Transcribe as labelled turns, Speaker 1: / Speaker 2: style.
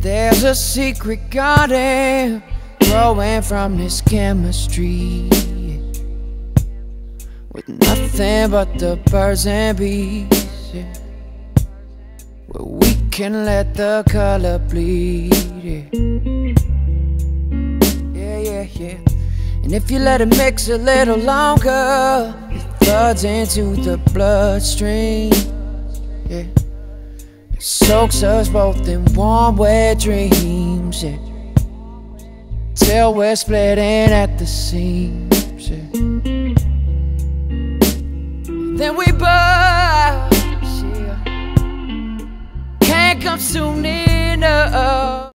Speaker 1: There's a secret garden growing from this chemistry with nothing but the birds and bees. Yeah. Where we can let the color bleed. Yeah, yeah, yeah. yeah. And if you let it mix a little longer, it floods into the bloodstream. Yeah. Soaks us both in warm, wet dreams. Yeah. Till we're splitting at the seams. Yeah. Then we burst. Yeah. Can't come soon enough.